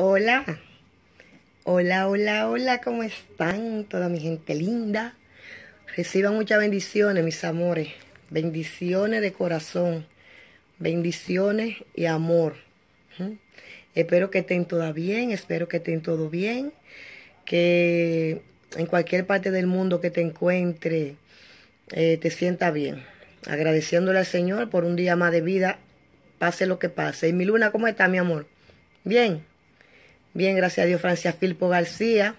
Hola, hola, hola, hola, ¿cómo están toda mi gente linda? Reciban muchas bendiciones, mis amores, bendiciones de corazón, bendiciones y amor. Espero que estén todas bien, espero que estén todo bien, que en cualquier parte del mundo que te encuentre eh, te sienta bien. Agradeciéndole al Señor por un día más de vida, pase lo que pase. Y mi luna, ¿cómo está, mi amor? Bien. Bien, gracias a Dios, Francia Filpo García,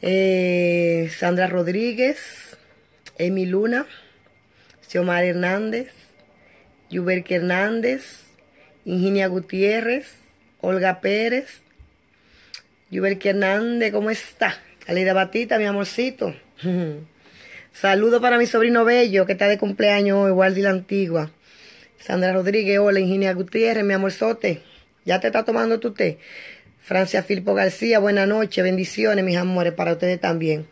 eh, Sandra Rodríguez, Emi Luna, Xiomar Hernández, Yuberque Hernández, Inginia Gutiérrez, Olga Pérez, Yuberque Hernández, ¿cómo está? Alida Batita, mi amorcito. Saludo para mi sobrino Bello, que está de cumpleaños hoy, igual de la antigua. Sandra Rodríguez, hola, Inginia Gutiérrez, mi amorzote. ¿Ya te está tomando tu té? Francia Filpo García, buenas noches, bendiciones, mis amores, para ustedes también.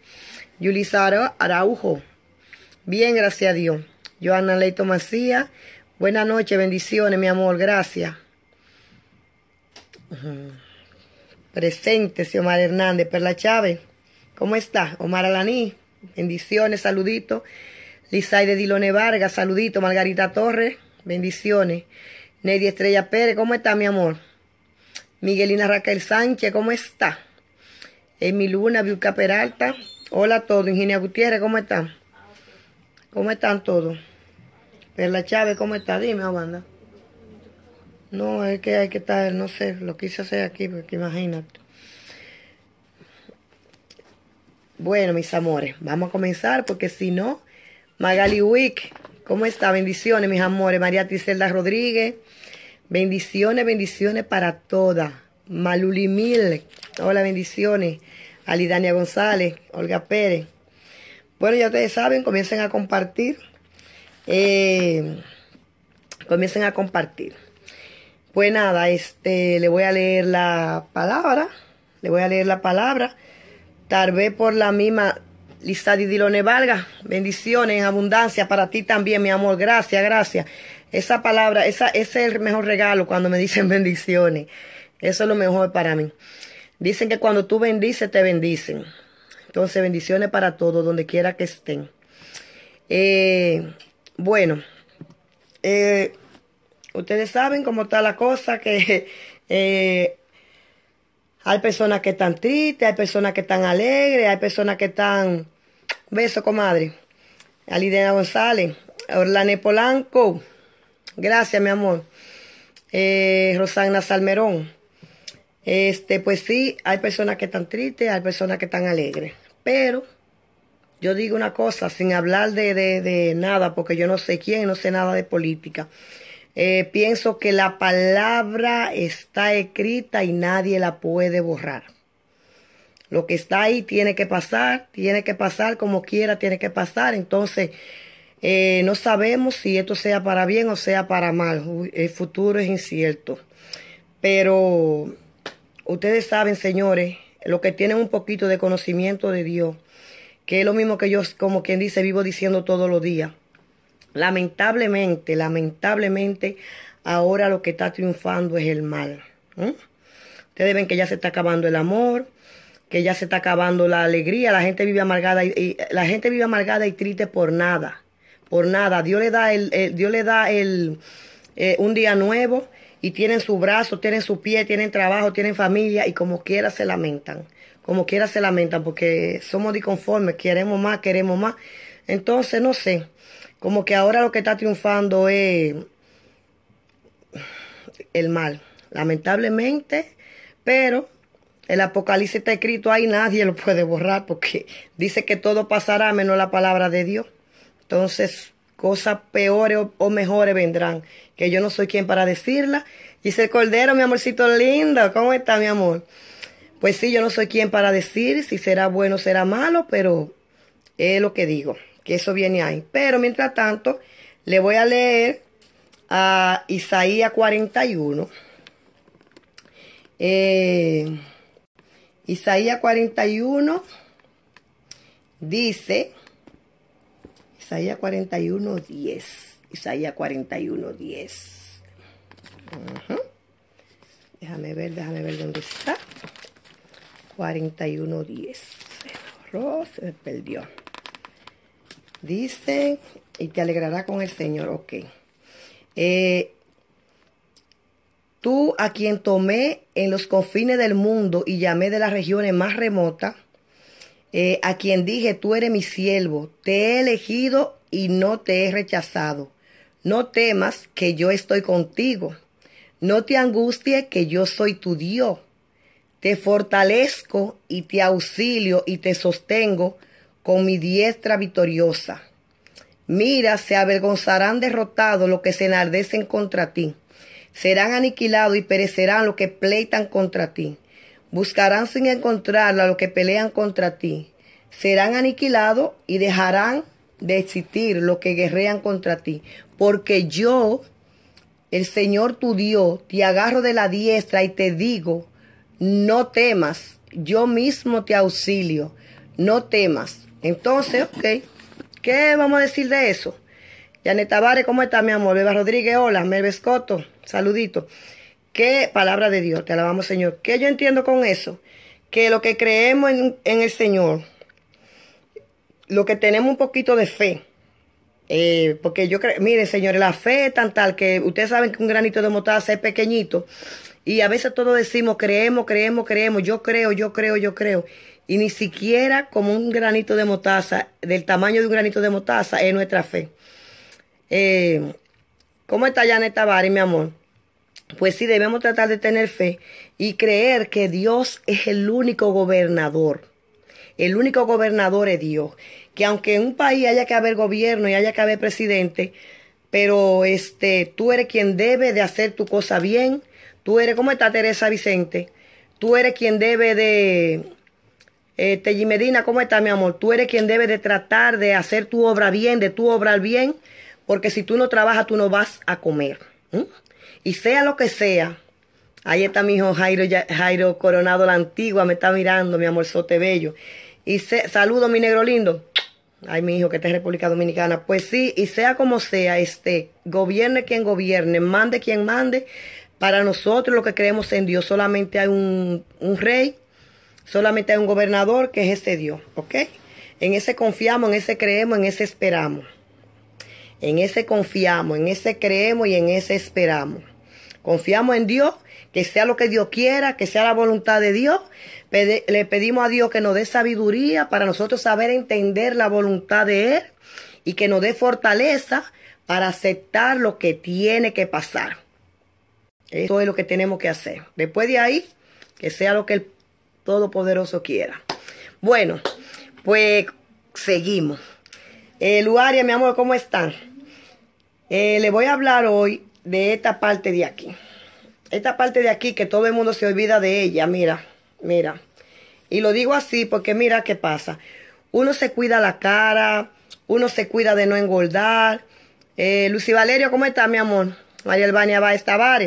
Yulisa Araujo, bien, gracias a Dios. Joana Leito Macía, buenas noches, bendiciones, mi amor, gracias. Presente, Omar Hernández, Perla Chávez, ¿cómo está? Omar Alaní, bendiciones, saluditos. Lizaide Dilone Vargas, saludito. Margarita Torres, bendiciones. Nedi Estrella Pérez, ¿cómo está mi amor? Miguelina Raquel Sánchez, ¿cómo está? Emi Luna, Viuca Peralta. Hola a todos. Ingenia Gutiérrez, ¿cómo están? ¿Cómo están todos? Perla Chávez, ¿cómo está? Dime, banda. No, es que hay que estar, no sé, lo quise hacer aquí, porque imagínate. Bueno, mis amores, vamos a comenzar, porque si no, Magali Wick, ¿cómo está? Bendiciones, mis amores. María Tiselda Rodríguez. Bendiciones, bendiciones para todas. Maluli Mil. Hola, bendiciones. Alidania González. Olga Pérez. Bueno, ya ustedes saben, comiencen a compartir. Eh, comiencen a compartir. Pues nada, este, le voy a leer la palabra. Le voy a leer la palabra. Tal vez por la misma Lisa Dilone Valga. Bendiciones en abundancia para ti también, mi amor. Gracias, gracias. Esa palabra, esa, ese es el mejor regalo cuando me dicen bendiciones. Eso es lo mejor para mí. Dicen que cuando tú bendices, te bendicen. Entonces, bendiciones para todos, donde quiera que estén. Eh, bueno, eh, ustedes saben cómo está la cosa, que eh, hay personas que están tristes, hay personas que están alegres, hay personas que están... Beso, comadre. Alidena González, Orlane Polanco. Gracias, mi amor. Eh, Rosana Salmerón. Este, pues sí, hay personas que están tristes, hay personas que están alegres. Pero yo digo una cosa, sin hablar de, de, nada, porque yo no sé quién, no sé nada de política. Eh, pienso que la palabra está escrita y nadie la puede borrar. Lo que está ahí tiene que pasar, tiene que pasar como quiera, tiene que pasar. Entonces, eh, no sabemos si esto sea para bien o sea para mal. El futuro es incierto. Pero ustedes saben, señores, lo que tienen un poquito de conocimiento de Dios, que es lo mismo que yo, como quien dice, vivo diciendo todos los días. Lamentablemente, lamentablemente, ahora lo que está triunfando es el mal. Ustedes ven que ya se está acabando el amor, que ya se está acabando la alegría, la gente vive amargada y la gente vive amargada y triste por nada por nada. Dios le da el, Dios le da el eh, un día nuevo y tienen su brazo, tienen su pie, tienen trabajo, tienen familia y como quiera se lamentan. Como quiera se lamentan porque somos disconformes, queremos más, queremos más. Entonces, no sé, como que ahora lo que está triunfando es el mal, lamentablemente, pero el Apocalipsis está escrito ahí, nadie lo puede borrar porque dice que todo pasará menos la palabra de Dios. Entonces, cosas peores o, mejores vendrán, que yo no soy quien para decirla. Dice Cordero, mi amorcito lindo, ¿cómo está mi amor? Pues sí, yo no soy quien para decir si será bueno o será malo, pero es lo que digo, que eso viene ahí. Pero mientras tanto, le voy a leer a Isaías 41. Eh, Isaías 41 dice, Isaías 41, 10. Isaías 41, 10. Déjame ver, déjame ver dónde está. 41.10. Se borró, se perdió. Dice, y te alegrará con el Señor. Ok. Eh, tú a quien tomé en los confines del mundo y llamé de las regiones más remotas, eh, a quien dije, tú eres mi siervo, te he elegido y no te he rechazado. No temas que yo estoy contigo. No te angusties que yo soy tu Dios. Te fortalezco y te auxilio y te sostengo con mi diestra victoriosa. Mira, se avergonzarán derrotados los que se enardecen contra ti. Serán aniquilados y perecerán los que pleitan contra ti. Buscarán sin encontrarla los que pelean contra ti. Serán aniquilados y dejarán de existir los que guerrean contra ti. Porque yo, el Señor tu Dios, te agarro de la diestra y te digo, no temas, yo mismo te auxilio, no temas. Entonces, ok. ¿Qué vamos a decir de eso? Janet Tavares, ¿cómo está mi amor? Beba Rodríguez, hola. Merve Coto, saludito. ¿Qué palabra de Dios? Te alabamos, Señor. ¿Qué yo entiendo con eso? Que lo que creemos en, el Señor, lo que tenemos un poquito de fe, eh, porque yo creo, mire, señores, la fe es tan tal que ustedes saben que un granito de mostaza es pequeñito y a veces todos decimos creemos, creemos, creemos, yo creo, yo creo, yo creo y ni siquiera como un granito de motaza, del tamaño de un granito de motaza, es nuestra fe. Eh, ¿Cómo está Janet Tavares, mi amor? Pues sí, debemos tratar de tener fe y creer que Dios es el único gobernador. El único gobernador es Dios. Que aunque en un país haya que haber gobierno y haya que haber presidente, pero este, tú eres quien debe de hacer tu cosa bien. Tú eres, ¿cómo está Teresa Vicente? Tú eres quien debe de, este, Medina, ¿cómo está mi amor? Tú eres quien debe de tratar de hacer tu obra bien, de tu obra bien, porque si tú no trabajas, tú no vas a comer. Y sea lo que sea, ahí está mi hijo Jairo, Jairo Coronado, la antigua, me está mirando, mi amor, sote bello. Y saludo, mi negro lindo. Ay, mi hijo, que está en República Dominicana. Pues sí, y sea como sea, este, gobierne quien gobierne, mande quien mande. Para nosotros, lo que creemos en Dios, solamente hay un, un rey, Solamente hay un gobernador que es ese Dios, ¿ok? En ese confiamos, en ese creemos, en ese esperamos. En ese confiamos, en ese creemos y en ese esperamos. Confiamos en Dios, que sea lo que Dios quiera, que sea la voluntad de Dios. le pedimos a Dios que nos dé sabiduría para nosotros saber entender la voluntad de Él y que nos dé fortaleza para aceptar lo que tiene que pasar. Eso es lo que tenemos que hacer. Después de ahí, que sea lo que el Todopoderoso quiera. Bueno, pues seguimos. Eh, Luaria, mi amor, ¿cómo están? Eh, le voy a hablar hoy de esta parte de aquí. Esta parte de aquí que todo el mundo se olvida de ella, mira, mira. Y lo digo así porque mira qué pasa. Uno se cuida la cara, uno se cuida de no engordar. Eh, Lucy Valerio, ¿cómo está, mi amor? María Albania va a estar.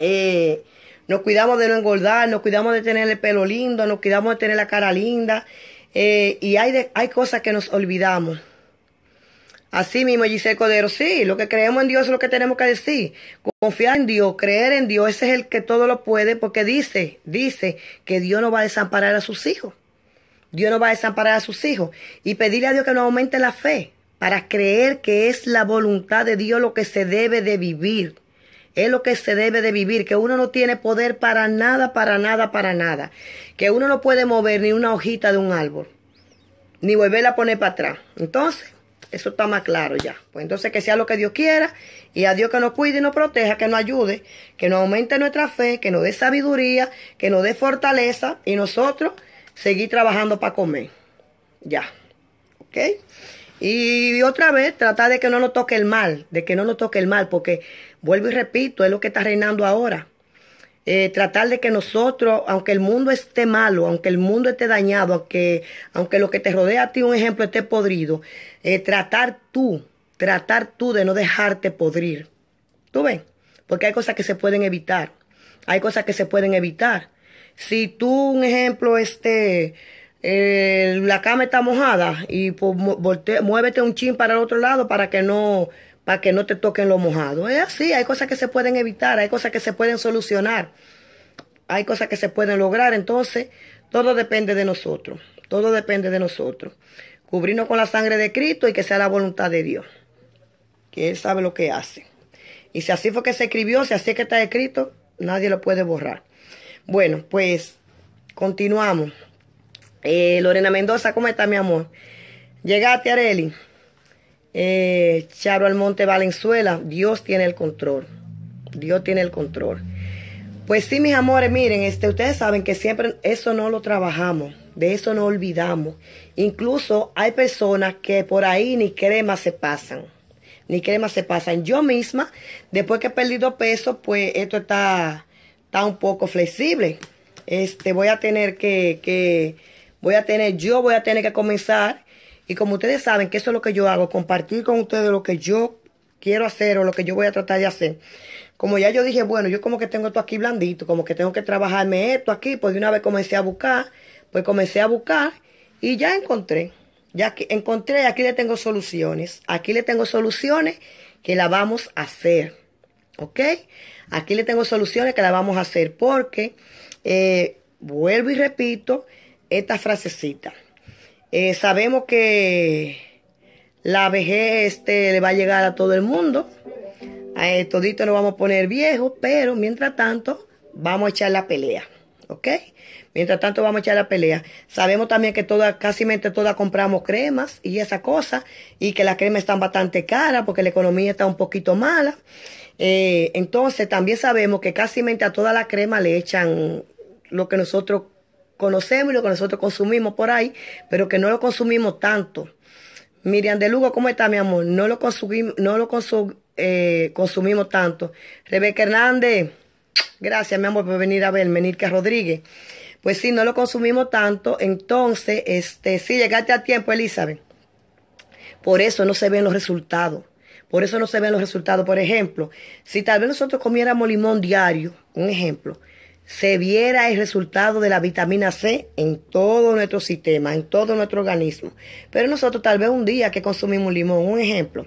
Eh, nos cuidamos de no engordar, nos cuidamos de tener el pelo lindo, nos cuidamos de tener la cara linda. Eh, y hay, hay cosas que nos olvidamos. Así mismo, Giselle Codero, sí, lo que creemos en Dios es lo que tenemos que decir. Confiar en Dios, creer en Dios, ese es el que todo lo puede, porque dice, dice que Dios no va a desamparar a sus hijos. Dios no va a desamparar a sus hijos. Y pedirle a Dios que nos aumente la fe para creer que es la voluntad de Dios lo que se debe de vivir. Es lo que se debe de vivir, que uno no tiene poder para nada, para nada, para nada. Que uno no puede mover ni una hojita de un árbol, ni volverla a poner para atrás. Entonces, eso está más claro ya. Pues entonces que sea lo que Dios quiera y a Dios que nos cuide y nos proteja, que nos ayude, que nos aumente nuestra fe, que nos dé sabiduría, que nos dé fortaleza y nosotros seguir trabajando para comer. Ya. ¿Ok? Y otra vez, tratar de que no nos toque el mal, de que no nos toque el mal, porque vuelvo y repito, es lo que está reinando ahora. Eh, tratar de que nosotros, aunque el mundo esté malo, aunque el mundo esté dañado, aunque, aunque lo que te rodea a ti, un ejemplo, esté podrido, eh, tratar tú, tratar tú de no dejarte podrir. ¿Tú ves? Porque hay cosas que se pueden evitar. Hay cosas que se pueden evitar. Si tú, un ejemplo, este, la cama está mojada y pues, muévete un chin para el otro lado para que no para que no te toquen lo mojado. Es así, hay cosas que se pueden evitar, hay cosas que se pueden solucionar, hay cosas que se pueden lograr. Entonces, todo depende de nosotros, todo depende de nosotros. Cubrirnos con la sangre de Cristo y que sea la voluntad de Dios, que Él sabe lo que hace. Y si así fue que se escribió, si así es que está escrito, nadie lo puede borrar. Bueno, pues continuamos. Eh, Lorena Mendoza, ¿cómo está mi amor? Llegaste, Areli. Eh, Charo Almonte Valenzuela, Dios tiene el control. Dios tiene el control. Pues sí, mis amores, miren, este, ustedes saben que siempre eso no lo trabajamos, de eso no olvidamos. Incluso hay personas que por ahí ni crema se pasan, ni crema se pasan. Yo misma, después que he perdido peso, pues esto está, está un poco flexible. Este, voy a tener que, que, voy a tener, yo voy a tener que comenzar y como ustedes saben que eso es lo que yo hago, compartir con ustedes lo que yo quiero hacer o lo que yo voy a tratar de hacer. Como ya yo dije, bueno, yo como que tengo esto aquí blandito, como que tengo que trabajarme esto aquí, pues de una vez comencé a buscar, pues comencé a buscar y ya encontré. Ya encontré, aquí le tengo soluciones. Aquí le tengo soluciones que la vamos a hacer. ¿Ok? Aquí le tengo soluciones que la vamos a hacer porque, eh, vuelvo y repito, esta frasecita. Eh, sabemos que la vejez este, le va a llegar a todo el mundo. Eh, todito nos vamos a poner viejos, pero mientras tanto vamos a echar la pelea. ¿Ok? Mientras tanto vamos a echar la pelea. Sabemos también que todas, casi todas compramos cremas y esa cosa. Y que las cremas están bastante caras porque la economía está un poquito mala. Eh, entonces también sabemos que casi a toda la crema le echan lo que nosotros conocemos y lo que nosotros consumimos por ahí, pero que no lo consumimos tanto. Miriam de Lugo, ¿cómo está mi amor? No lo consumimos, no lo eh, consumimos tanto. Rebeca Hernández, gracias mi amor por venir a verme. Nirka Rodríguez. Pues sí, no lo consumimos tanto. Entonces, este, sí, llegaste a tiempo, Elizabeth. Por eso no se ven los resultados. Por eso no se ven los resultados. Por ejemplo, si tal vez nosotros comiéramos limón diario, un ejemplo, se viera el resultado de la vitamina C en todo nuestro sistema, en todo nuestro organismo. Pero nosotros tal vez un día que consumimos limón, un ejemplo.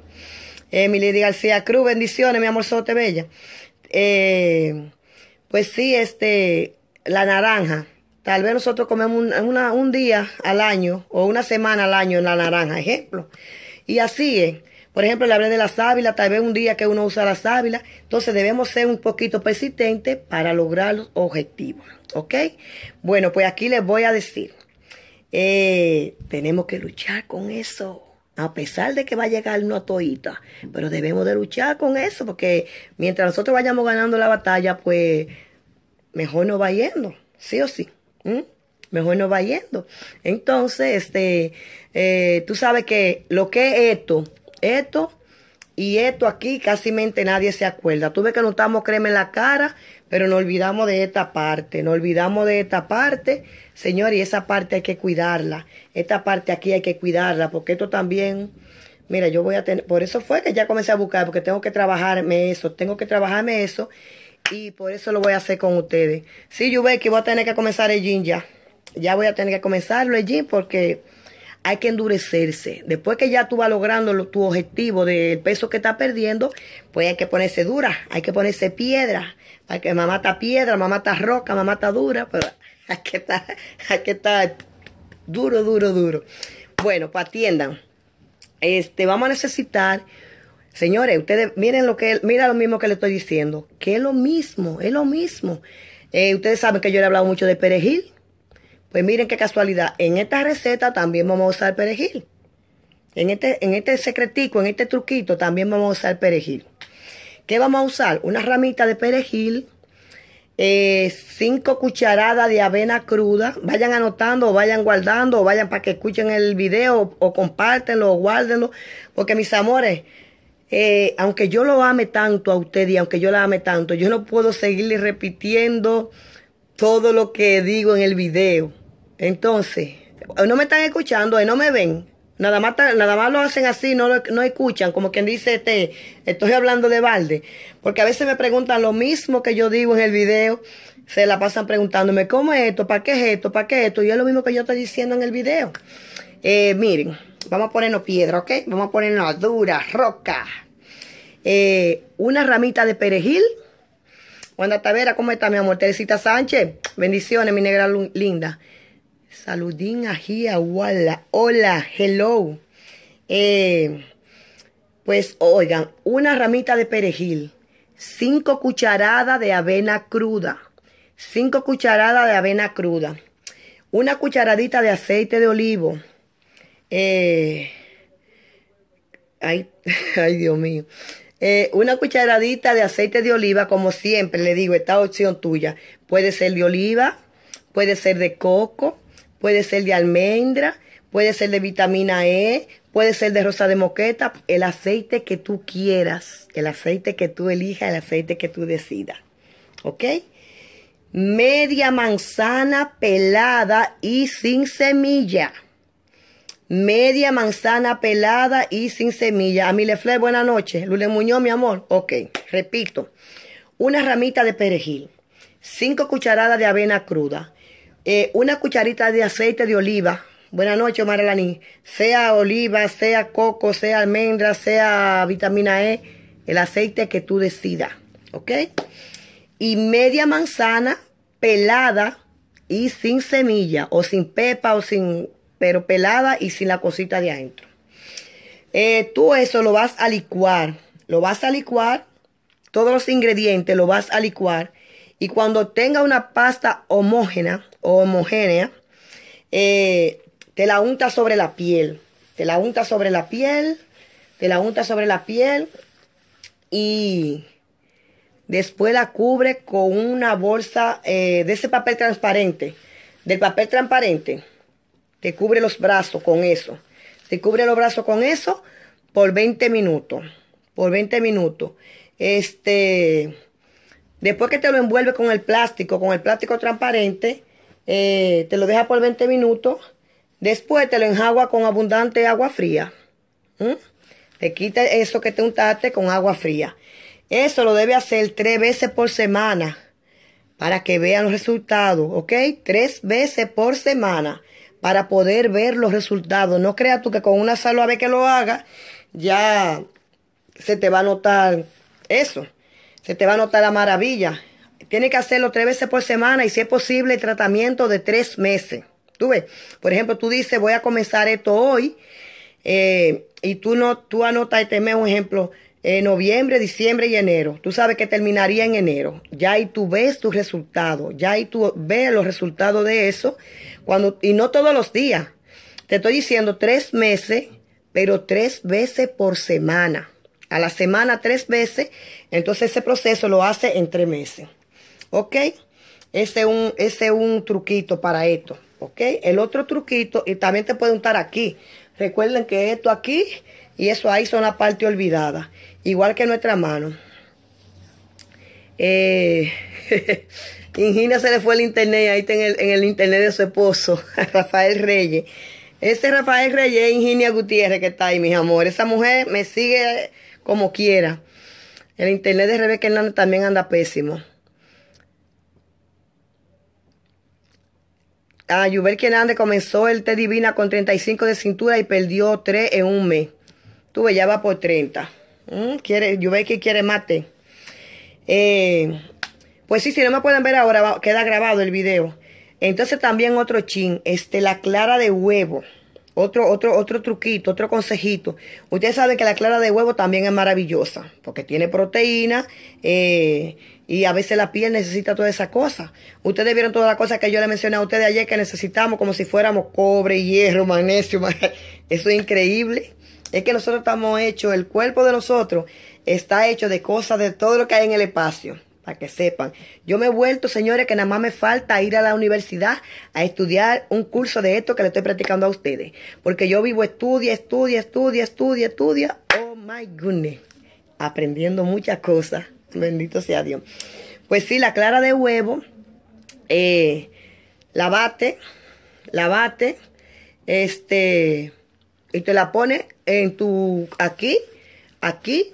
Emily García Cruz, bendiciones, mi amor sote bella. Eh, pues sí, este, la naranja. Tal vez nosotros comemos un día al año o una semana al año en la naranja, ejemplo. Y así es. Por ejemplo, le hablé de la sábila, tal vez un día que uno usa la sábila. Entonces debemos ser un poquito persistentes para lograr los objetivos. ¿Ok? Bueno, pues aquí les voy a decir. Eh, tenemos que luchar con eso. A pesar de que va a llegar una toita. Pero debemos de luchar con eso. Porque mientras nosotros vayamos ganando la batalla, pues mejor nos va yendo. Sí o sí. Mejor nos va yendo. Entonces, este, eh, tú sabes que lo que es esto esto y esto aquí casi nadie se acuerda. Tú ves que nos estamos crema en la cara, pero nos olvidamos de esta parte, nos olvidamos de esta parte, señor, y esa parte hay que cuidarla. Esta parte aquí hay que cuidarla, porque esto también, mira, yo voy a tener, por eso fue que ya comencé a buscar, porque tengo que trabajarme eso, tengo que trabajarme eso, y por eso lo voy a hacer con ustedes. Sí, yo veo que voy a tener que comenzar el gym ya. Ya voy a tener que comenzarlo el gym porque hay que endurecerse. Después que ya tú vas logrando tu objetivo del peso que estás perdiendo, pues hay que ponerse dura, hay que ponerse piedra. Hay que mamá está piedra, mamá está roca, mamá está dura, pero hay que estar, hay que estar duro, duro, duro. Bueno, pues atiendan. Este, vamos a necesitar, señores, ustedes miren lo que, mira lo mismo que le estoy diciendo, que es lo mismo, es lo mismo. Eh, ustedes saben que yo le he hablado mucho de perejil. Pues miren qué casualidad. En esta receta también vamos a usar perejil. En este, en este secretico, en este truquito, también vamos a usar perejil. ¿Qué vamos a usar? Una ramita de perejil, eh, cinco cucharadas de avena cruda. Vayan anotando vayan guardando vayan para que escuchen el video o, compártenlo o guárdenlo. Porque mis amores, eh, aunque yo lo ame tanto a usted y aunque yo la ame tanto, yo no puedo seguirle repitiendo todo lo que digo en el video. Entonces, no me están escuchando, no me ven. Nada más, nada más lo hacen así, no, no escuchan, como quien dice, este, estoy hablando de balde. Porque a veces me preguntan lo mismo que yo digo en el video, se la pasan preguntándome, ¿cómo es esto? ¿Para qué es esto? ¿Para qué es esto? Y es lo mismo que yo estoy diciendo en el video. Eh, miren, vamos a ponernos piedra, ¿ok? Vamos a ponernos dura, roca. eh, una ramita de perejil. Wanda Tavera, ¿cómo está mi amor? Teresita Sánchez, bendiciones, mi negra linda. Saludín, ajía, hola, hola, hello. Eh, pues oigan, una ramita de perejil, cinco cucharadas de avena cruda, cinco cucharadas de avena cruda, una cucharadita de aceite de olivo. Eh, ay, ay, Dios mío. Eh, una cucharadita de aceite de oliva, como siempre le digo, esta opción tuya. Puede ser de oliva, puede ser de coco, puede ser de almendra, puede ser de vitamina E, puede ser de rosa de moqueta, el aceite que tú quieras, el aceite que tú elijas, el aceite que tú decidas. ¿Ok? Media manzana pelada y sin semilla media manzana pelada y sin semilla. A mi Lefle, buenas noches. Lule Muñoz, mi amor. Ok, repito. Una ramita de perejil, cinco cucharadas de avena cruda, eh, una cucharita de aceite de oliva. Buenas noches, Marlani. Sea oliva, sea coco, sea almendra, sea vitamina E, el aceite que tú decidas. ¿Ok? Y media manzana pelada y sin semilla, o sin pepa, o sin pero pelada y sin la cosita de adentro. Eh, tú eso lo vas a licuar, lo vas a licuar, todos los ingredientes lo vas a licuar y cuando tenga una pasta homógena homogénea, eh, te la unta sobre la piel, te la unta sobre la piel, te la unta sobre la piel y después la cubre con una bolsa eh, de ese papel transparente, del papel transparente te cubre los brazos con eso. Te cubre los brazos con eso por 20 minutos. Por 20 minutos. Este, después que te lo envuelve con el plástico, con el plástico transparente, eh, te lo deja por 20 minutos. Después te lo enjagua con abundante agua fría. Te quita eso que te untaste con agua fría. Eso lo debe hacer tres veces por semana para que vean los resultados, ¿ok? Tres veces por semana para poder ver los resultados. No creas tú que con una sola vez que lo haga, ya se te va a notar eso. Se te va a notar la maravilla. Tienes que hacerlo tres veces por semana y si es posible tratamiento de tres meses. Tú ves, por ejemplo, tú dices voy a comenzar esto hoy eh, y tú no, tú anotas este mes, un ejemplo, en noviembre, diciembre y enero. Tú sabes que terminaría en enero. Ya ahí tú ves tus resultados. Ya ahí tú ves los resultados de eso. Cuando, y no todos los días. Te estoy diciendo tres meses, pero tres veces por semana. A la semana tres veces. Entonces ese proceso lo hace en tres meses. ¿Ok? Ese es un, es un truquito para esto. ¿Ok? El otro truquito, y también te puede untar aquí. Recuerden que esto aquí y eso ahí son la parte olvidada. Igual que nuestra mano. Eh, Ingenia se le fue el internet, ahí está en el, en el internet de su esposo, Rafael Reyes. Ese Rafael Reyes es Inginia Gutiérrez que está ahí, mis amores. Esa mujer me sigue como quiera. El internet de Rebeca Hernández también anda pésimo. Ah, Yubel Hernández comenzó el T Divina con 35 de cintura y perdió 3 en un mes. Tuve ya va por 30. Mm, quiere, Yubel que quiere mate. Eh, pues sí, si no me pueden ver ahora, queda grabado el video. Entonces también otro chin, este, la clara de huevo. Otro, otro, otro truquito, otro consejito. Ustedes saben que la clara de huevo también es maravillosa, porque tiene proteína eh, y a veces la piel necesita toda esa cosa. Ustedes vieron todas las cosas que yo le mencioné a ustedes ayer que necesitamos como si fuéramos cobre, hierro, magnesio. Eso es increíble. Es que nosotros estamos hechos, el cuerpo de nosotros está hecho de cosas de todo lo que hay en el espacio para que sepan. Yo me he vuelto, señores, que nada más me falta ir a la universidad a estudiar un curso de esto que le estoy practicando a ustedes. Porque yo vivo estudia, estudia, estudia, estudia, estudia. Oh my goodness. Aprendiendo muchas cosas. Bendito sea Dios. Pues sí, la clara de huevo, eh, la bate, la bate, este, y te la pone en tu, aquí, aquí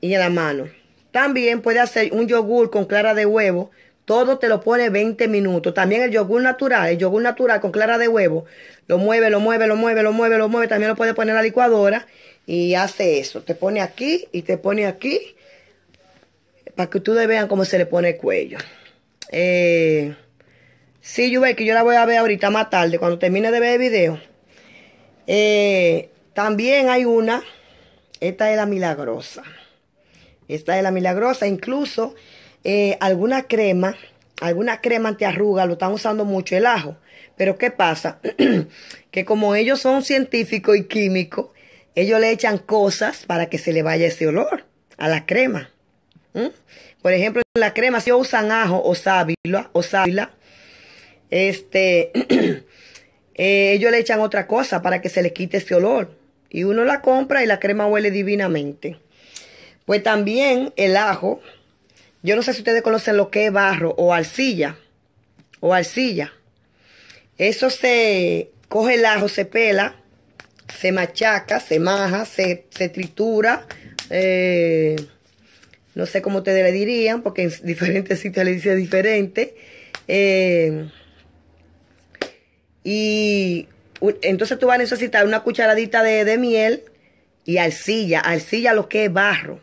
y en la mano. También puede hacer un yogur con clara de huevo. Todo te lo pone 20 minutos. También el yogur natural, el yogur natural con clara de huevo. Lo mueve, lo mueve, lo mueve, lo mueve, lo mueve. También lo puede poner en la licuadora. y hace eso. Te pone aquí y te pone aquí para que ustedes vean cómo se le pone el cuello. Eh, sí, yo veo que yo la voy a ver ahorita más tarde, cuando termine de ver el video. Eh, también hay una, esta es la milagrosa. Esta es la milagrosa, incluso eh, alguna crema, alguna crema antiarruga lo están usando mucho el ajo. Pero ¿qué pasa? que como ellos son científicos y químicos, ellos le echan cosas para que se le vaya ese olor a la crema. Por ejemplo, en la crema, si usan ajo o sábila, o sábila este, eh, ellos le echan otra cosa para que se le quite ese olor. Y uno la compra y la crema huele divinamente. Pues también el ajo, yo no sé si ustedes conocen lo que es barro o arcilla, o arcilla. Eso se coge el ajo, se pela, se machaca, se maja, se, tritura. Eh, no sé cómo ustedes le dirían, porque en diferentes sitios le dice diferente. Eh, y entonces tú vas a necesitar una cucharadita de, de miel y arcilla, arcilla lo que es barro.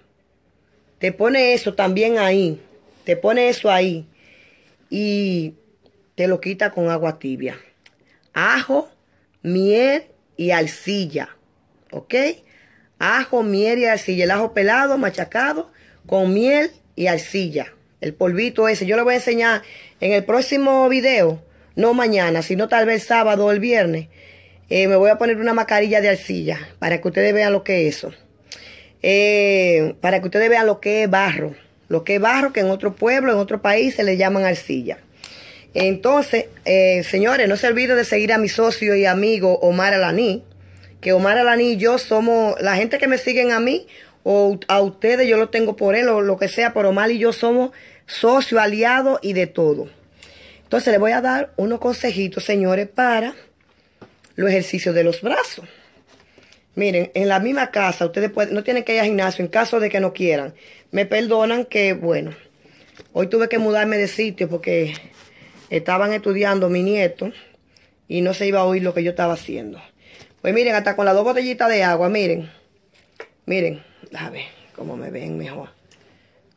Te pone eso también ahí, te pone eso ahí y te lo quita con agua tibia. Ajo, miel y arcilla, ¿ok? Ajo, miel y arcilla, el ajo pelado, machacado, con miel y arcilla. El polvito ese, yo lo voy a enseñar en el próximo video, no mañana, sino tal vez sábado o el viernes. Eh, me voy a poner una mascarilla de arcilla para que ustedes vean lo que es eso. Eh, para que ustedes vean lo que es barro. Lo que es barro que en otro pueblo, en otro país se le llaman arcilla. Entonces, eh, señores, no se olviden de seguir a mi socio y amigo Omar Alaní, que Omar Alaní y yo somos, la gente que me siguen a mí o a ustedes, yo lo tengo por él o lo que sea, pero Omar y yo somos socios, aliados y de todo. Entonces, les voy a dar unos consejitos, señores, para los ejercicios de los brazos. Miren, en la misma casa, ustedes pueden, no tienen que ir al gimnasio en caso de que no quieran. Me perdonan que, bueno, hoy tuve que mudarme de sitio porque estaban estudiando mi nieto y no se iba a oír lo que yo estaba haciendo. Pues miren, hasta con las dos botellitas de agua, miren. Miren, a ver cómo me ven mejor.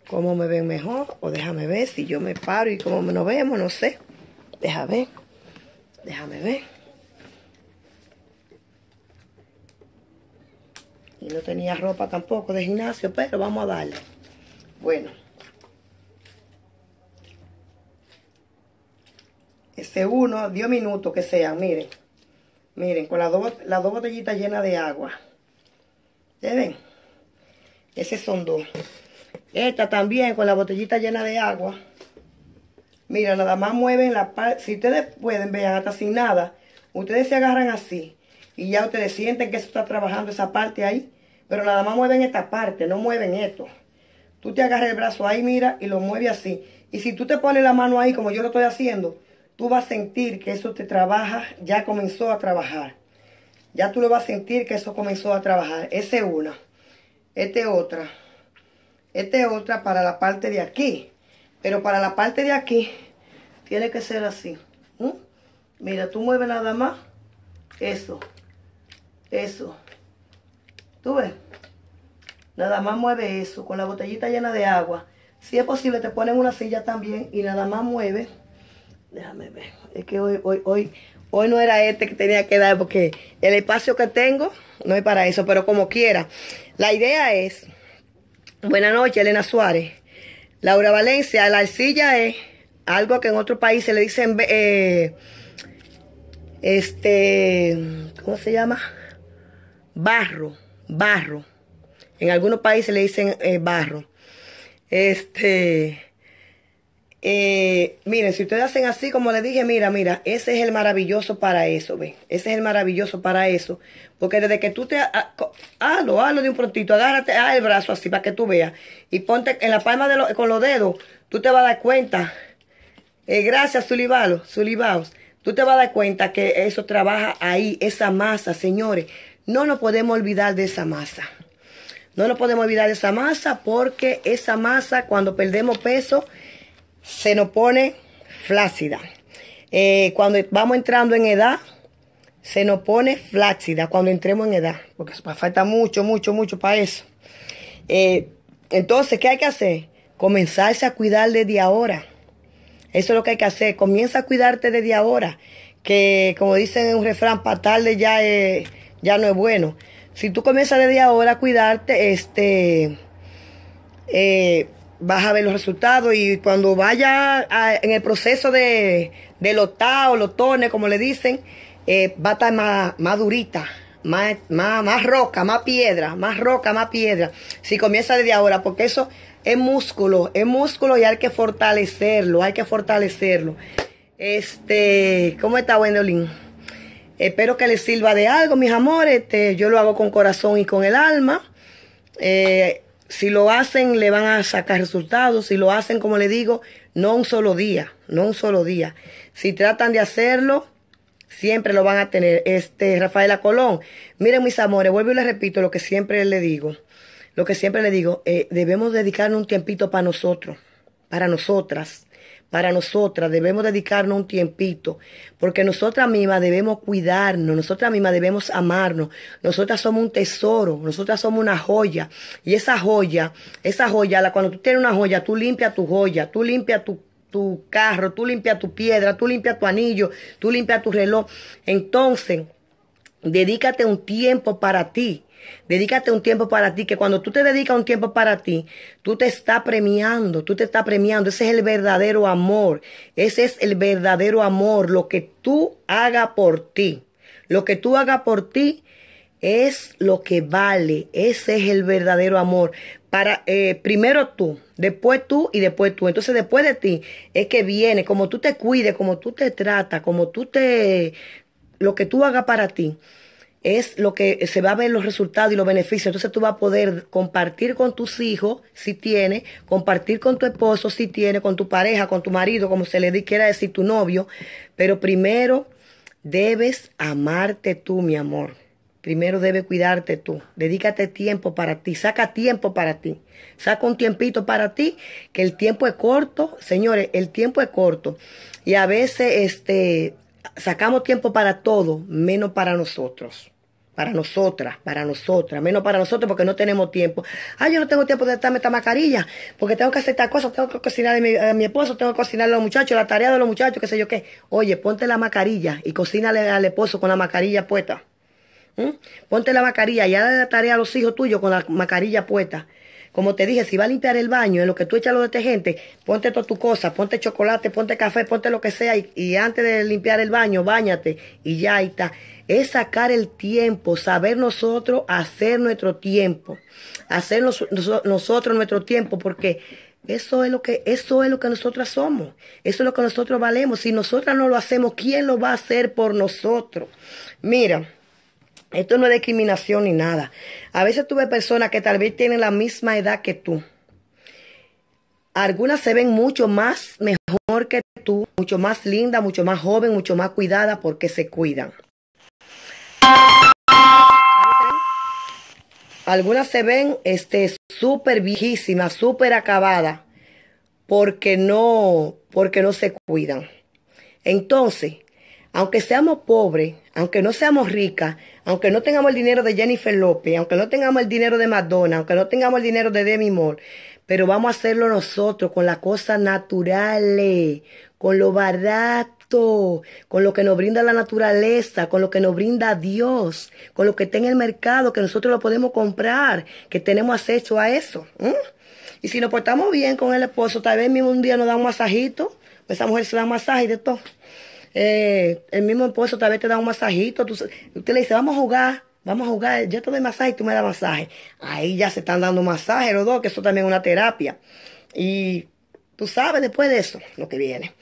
Cómo me ven mejor. O déjame ver si yo me paro y cómo nos vemos, no sé. Déjame ver. Déjame ver. Y no tenía ropa tampoco de gimnasio, pero vamos a darle. Bueno. Ese uno, diez minutos que sean, miren. Miren, con las dos, las dos botellitas llenas de agua. ¿Se ven? Esos son dos. Esta también con la botellita llena de agua. Mira, nada más mueven la parte. Si ustedes pueden, vean, hasta sin nada. Ustedes se agarran así. Y ya ustedes sienten que eso está trabajando esa parte ahí. Pero nada más mueven esta parte, no mueven esto. Tú te agarras el brazo ahí, mira, y lo mueves así. Y si tú te pones la mano ahí, como yo lo estoy haciendo, tú vas a sentir que eso te trabaja, ya comenzó a trabajar. Ya tú lo vas a sentir que eso comenzó a trabajar. Ese es una. Este es otra. Este es otra para la parte de aquí. Pero para la parte de aquí, tiene que ser así. Mira, tú mueves nada más. Eso. Eso. ¿Tú ves? Nada más mueve eso, con la botellita llena de agua. Si es posible, te ponen una silla también y nada más mueve Déjame ver. Es que hoy, hoy, hoy, hoy no era este que tenía que dar porque el espacio que tengo no es para eso, pero como quiera. La idea es, buenas noches, Elena Suárez. Laura Valencia, la arcilla es algo que en otros países le dicen, eh, este, ¿cómo se llama? Barro, barro. En algunos países le dicen eh, barro. Este, eh, miren, si ustedes hacen así, como les dije, mira, mira, ese es el maravilloso para eso, ¿ven? Ese es el maravilloso para eso. Porque desde que tú te... Hazlo, hazlo de un prontito, agárrate, haz el brazo así para que tú veas. Y ponte en la palma de los, con los dedos, tú te vas a dar cuenta. Eh, gracias, Sulibalos, Sulibaos. Tú te vas a dar cuenta que eso trabaja ahí, esa masa, señores. No nos podemos olvidar de esa masa. No nos podemos olvidar de esa masa porque esa masa, cuando perdemos peso, se nos pone flácida. Eh, cuando vamos entrando en edad, se nos pone flácida cuando entremos en edad, porque falta mucho, mucho, mucho para eso. Eh, entonces, ¿qué hay que hacer? Comenzarse a cuidar desde ahora. Eso es lo que hay que hacer. Comienza a cuidarte desde ahora. Que, como dicen en un refrán, para tarde ya, ya no es bueno. Si tú comienzas desde ahora a cuidarte, este, eh, vas a ver los resultados y cuando vaya en el proceso de, de lotado, o lotone, como le dicen, eh, va a estar más, más durita, más, más, más roca, más piedra, más roca, más piedra. Si comienza desde ahora, porque eso es músculo, es músculo y hay que fortalecerlo, hay que fortalecerlo. Este, ¿cómo está Wendolin? Espero que les sirva de algo, mis amores. Este, yo lo hago con corazón y con el alma. Eh, si lo hacen, le van a sacar resultados. Si lo hacen, como le digo, no un solo día, no un solo día. Si tratan de hacerlo, siempre lo van a tener. Este, Rafaela Colón, miren mis amores, vuelvo y les repito lo que siempre le digo lo que siempre le digo, eh, debemos dedicarnos un tiempito para nosotros, para nosotras, para nosotras, debemos dedicarnos un tiempito, porque nosotras mismas debemos cuidarnos, nosotras mismas debemos amarnos, nosotras somos un tesoro, nosotras somos una joya, y esa joya, esa joya, la, cuando tú tienes una joya, tú limpias tu joya, tú limpias tu tu carro, tú limpias tu piedra, tú limpias tu anillo, tú limpias tu reloj. Entonces, dedícate un tiempo para ti. Dedícate un tiempo para ti, que cuando tú te dedicas un tiempo para ti, tú te estás premiando, tú te estás premiando. Ese es el verdadero amor. Ese es el verdadero amor, lo que tú hagas por ti. Lo que tú hagas por ti es lo que vale. Ese es el verdadero amor. Para eh, primero tú, después tú y después tú. Entonces después de ti es que viene, como tú te cuides, como tú te tratas, como tú te, lo que tú hagas para ti es lo que se va a ver los resultados y los beneficios. Entonces tú vas a poder compartir con tus hijos, si tiene, compartir con tu esposo, si tiene, con tu pareja, con tu marido, como se le quiera decir tu novio. Pero primero debes amarte tú, mi amor. Primero debes cuidarte tú. Dedícate tiempo para ti. Saca tiempo para ti. Saca un tiempito para ti, que el tiempo es corto. Señores, el tiempo es corto. Y a veces este, sacamos tiempo para todo, menos para nosotros para nosotras, para nosotras, menos para nosotros porque no tenemos tiempo. Ah, yo no tengo tiempo de estarme esta mascarilla porque tengo que hacer estas cosas, tengo que cocinar a mi, esposo, tengo que cocinar a los muchachos, la tarea de los muchachos, qué sé yo qué. Oye, ponte la mascarilla y cocínale al esposo con la mascarilla puesta. ¿Mm? Ponte la mascarilla y hazle la tarea a los hijos tuyos con la mascarilla puesta. Como te dije, si va a limpiar el baño, en lo que tú echas los detergentes, ponte toda tu cosa, ponte chocolate, ponte café, ponte lo que sea, y, y antes de limpiar el baño, bañate, y ya ahí está es sacar el tiempo, saber nosotros hacer nuestro tiempo, hacer nosotros nuestro tiempo, porque eso es lo que eso es lo que nosotras somos, eso es lo que nosotros valemos. Si nosotras no lo hacemos, ¿quién lo va a hacer por nosotros? Mira, esto no es discriminación ni nada. A veces tuve personas que tal vez tienen la misma edad que tú. Algunas se ven mucho más mejor que tú, mucho más linda, mucho más joven, mucho más cuidada porque se cuidan. Algunas se ven este súper viejísimas, súper acabadas, porque no, porque no se cuidan. Entonces, aunque seamos pobres, aunque no seamos ricas, aunque no tengamos el dinero de Jennifer López, aunque no tengamos el dinero de Madonna, aunque no tengamos el dinero de Demi Moore, pero vamos a hacerlo nosotros con las cosas naturales, con lo barato con lo que nos brinda la naturaleza, con lo que nos brinda Dios, con lo que está en el mercado, que nosotros lo podemos comprar, que tenemos acceso a eso. Y si nos portamos bien con el esposo, tal vez mismo un día nos da un masajito, esa mujer se da un masaje y de todo. Eh, el mismo esposo tal vez te da un masajito, tú, usted le dice, vamos a jugar, vamos a jugar, yo te doy masaje y tú me das masaje. Ahí ya se están dando masaje los dos, que eso también es una terapia. Y tú sabes después de eso lo que viene.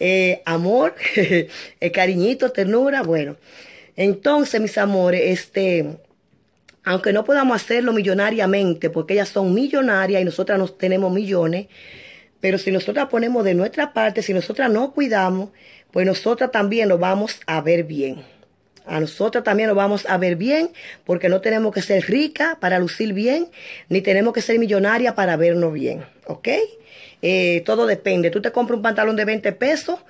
Eh, amor, el cariñito, ternura, bueno. Entonces, mis amores, este, aunque no podamos hacerlo millonariamente, porque ellas son millonarias y nosotras nos tenemos millones, pero si nosotras ponemos de nuestra parte, si nosotras no cuidamos, pues nosotras también nos vamos a ver bien. A nosotras también nos vamos a ver bien, porque no tenemos que ser rica para lucir bien, ni tenemos que ser millonaria para vernos bien, ¿ok? Eh, todo depende. Tú te compras un pantalón de 20 pesos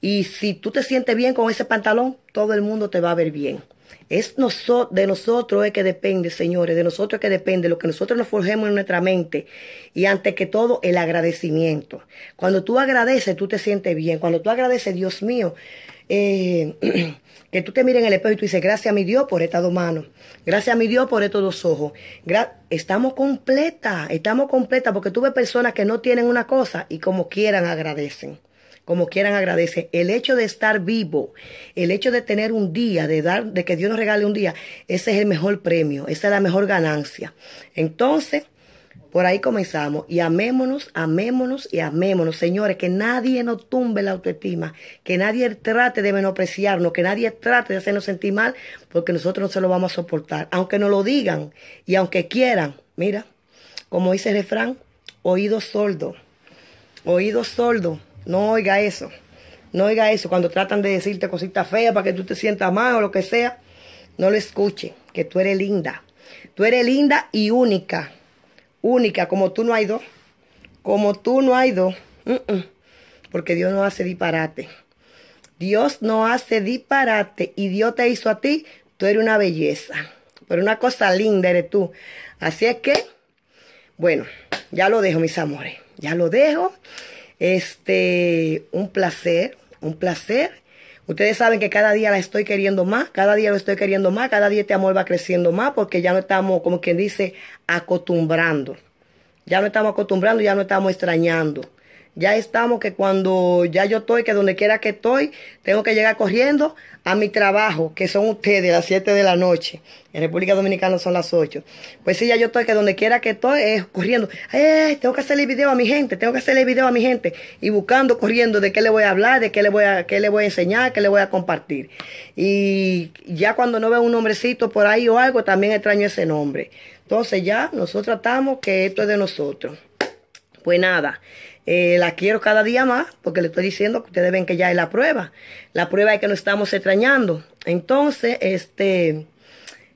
Y si tú te sientes bien con ese pantalón, todo el mundo te va a ver bien. Es de nosotros es que depende, señores, de nosotros es que depende lo que nosotros nos forjemos en nuestra mente y ante que todo el agradecimiento. Cuando tú agradeces, tú te sientes bien. Cuando tú agradeces, Dios mío, eh, que tú te mires en el espejo y tú dices, gracias a mi Dios por estas dos manos, gracias a mi Dios por estos dos ojos. estamos completas, estamos completas porque tú ves personas que no tienen una cosa y como quieran agradecen como quieran agradece. El hecho de estar vivo, el hecho de tener un día, de dar, de que Dios nos regale un día, ese es el mejor premio, esa es la mejor ganancia. Entonces, por ahí comenzamos y amémonos, amémonos y amémonos, señores, que nadie nos tumbe la autoestima, que nadie trate de menospreciarnos, que nadie trate de hacernos sentir mal, porque nosotros no se lo vamos a soportar, aunque nos lo digan y aunque quieran. Mira, como dice el refrán, oído sordo, oído sordo no oiga eso. No oiga eso cuando tratan de decirte cositas feas para que tú te sientas mal o lo que sea. No lo escuche, que tú eres linda. Tú eres linda y única. Única, como tú no hay dos. Como tú no hay dos. Porque Dios no hace disparate. Dios no hace disparate. Y Dios te hizo a ti. Tú eres una belleza. Pero una cosa linda eres tú. Así es que, bueno, ya lo dejo, mis amores. Ya lo dejo. Este, un placer, un placer. Ustedes saben que cada día la estoy queriendo más, cada día lo estoy queriendo más, cada día este amor va creciendo más porque ya no estamos, como quien dice, acostumbrando. Ya no estamos acostumbrando, ya no estamos extrañando. Ya estamos que cuando ya yo estoy, que donde quiera que estoy, tengo que llegar corriendo a mi trabajo, que son ustedes, las 7 de la noche. En República Dominicana son las 8. Pues sí, ya yo estoy, que donde quiera que estoy, es corriendo. ¡Eh! Tengo que hacerle video a mi gente, tengo que hacerle video a mi gente. Y buscando, corriendo de qué le voy a hablar, de qué le voy a, qué le voy a enseñar, qué le voy a compartir. Y ya cuando no veo un nombrecito por ahí o algo, también extraño ese nombre. Entonces ya nosotros tratamos que esto es de nosotros. Pues nada, eh, la quiero cada día más porque le estoy diciendo que ustedes ven que ya es la prueba. La prueba es que nos estamos extrañando. Entonces, este,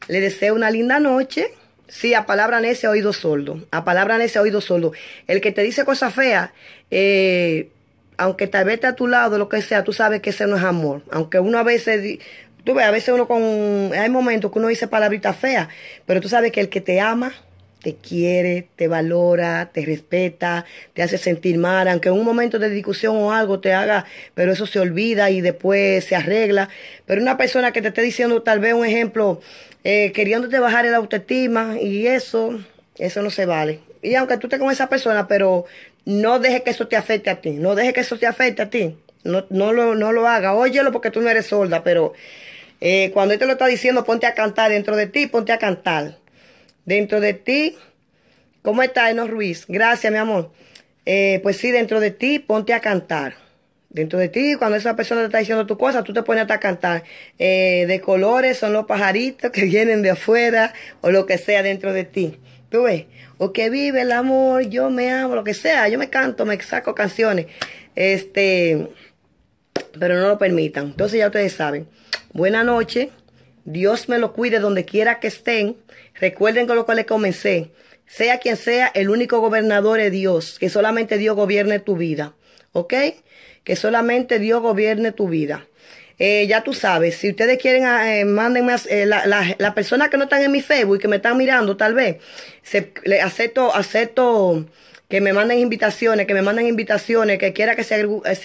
le deseo una linda noche. Sí, a palabra necia oído sordo. A palabra necia oído sordo. El que te dice cosas feas, eh, aunque tal vez esté a tu lado, lo que sea, tú sabes que ese no es amor. Aunque uno a veces, tú ves, a veces uno con, hay momentos que uno dice palabritas feas, pero tú sabes que el que te ama, te quiere, te valora, te respeta, te hace sentir mal, aunque en un momento de discusión o algo te haga, pero eso se olvida y después se arregla. Pero una persona que te esté diciendo tal vez un ejemplo, eh, queriéndote bajar el autoestima y eso, eso no se vale. Y aunque tú estés con esa persona, pero no dejes que eso te afecte a ti, no dejes que eso te afecte a ti. No, no, lo, no lo haga, óyelo porque tú no eres sorda, pero eh, cuando él te lo está diciendo, ponte a cantar dentro de ti, ponte a cantar dentro de ti. ¿Cómo está, Enos Ruiz? Gracias, mi amor. Eh, pues sí, dentro de ti, ponte a cantar. Dentro de ti, cuando esa persona te está diciendo tu cosa, tú te pones a cantar. Eh, de colores son los pajaritos que vienen de afuera o lo que sea dentro de ti. ¿Tú ves? O que vive el amor, yo me amo, lo que sea. Yo me canto, me saco canciones. Este, pero no lo permitan. Entonces ya ustedes saben. Buena noche. Dios me lo cuide donde quiera que estén. Recuerden con lo que les comencé. Sea quien sea, el único gobernador es Dios. Que solamente Dios gobierne tu vida. ¿Ok? Que solamente Dios gobierne tu vida. Eh, ya tú sabes, si ustedes quieren, ah, eh, mándenme, eh, las la, personas que no están en mi Facebook y que me están mirando, tal vez, se, le acepto, acepto que me manden invitaciones, que me manden invitaciones, que quiera que se,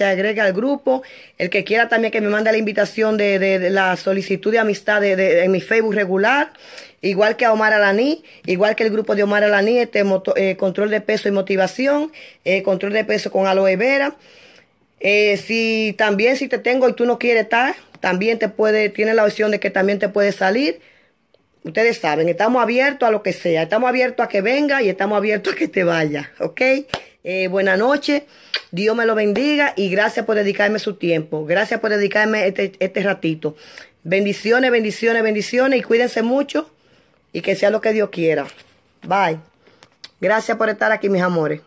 agregue, al grupo, el que quiera también que me mande la invitación de, la solicitud de amistad de, en mi Facebook regular, igual que a Omar Alaní, igual que el grupo de Omar Alaní, este eh, control de peso y motivación, eh, control de peso con aloe vera. Eh, si también si te tengo y tú no quieres estar, también te puede, tiene la opción de que también te puede salir. Ustedes saben, estamos abiertos a lo que sea, estamos abiertos a que venga y estamos abiertos a que te vaya, ¿ok? Buenas noches, Dios me lo bendiga y gracias por dedicarme su tiempo, gracias por dedicarme este, este ratito. Bendiciones, bendiciones, bendiciones y cuídense mucho y que sea lo que Dios quiera. Bye. Gracias por estar aquí, mis amores.